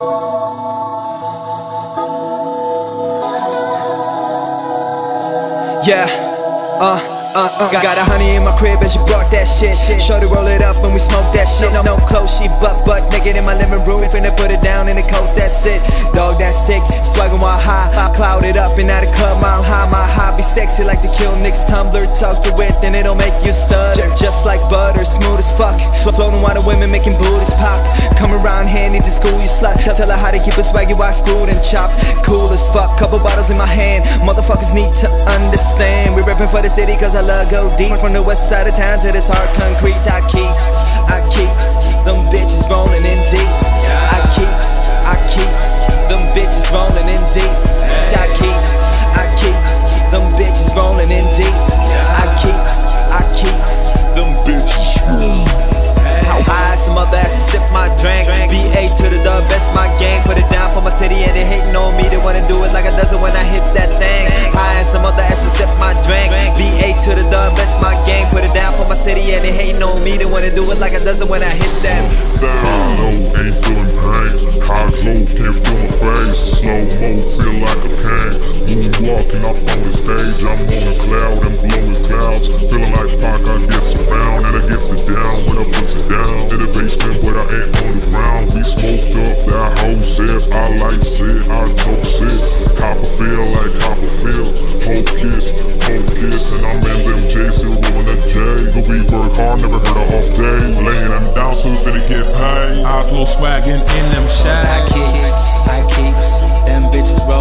Yeah, uh, uh, uh. Got a honey in my crib and she brought that shit. shit. Shorty roll it up and we smoke that shit. No, no clothes, she butt butt naked in my living room. Finna put it down in the coat, that's it. Dog, that's six. Swaggin' while high, clouded up and out of club mile high. My hobby sexy like to kill Nick's tumbler. Talk to it, then it'll make you stutter. Just like butter, smooth as fuck. Floating while the women making booties pop. Come around here, need to school you slut. Tell, tell her how to keep it swaggy while screwed and chop. Cool as fuck, couple bottles in my hand. Motherfuckers need to understand. We reppin' for the city cause I love go deep. From the west side of town to this hard concrete. I keeps, some sip my drink. BA to the dub, best my gang. Put it down for my city and they hating on me. They wanna do it like I does it when I hit that thing. High and some other asses sip my drink. BA to the dub, best my game. Put it down for my city and they hating on me. They wanna do it like I does it when I hit that. High low, ain't feeling pain. High can't feel my face. Slow mo, feel like a king. Moonwalking up on this Spittin' J's, still rolling that J. Go be work hard, never heard of off day. Laying them down, so finna get paid. Eyes low swaggin' in them shades. I keep, I keep them bitches rollin'.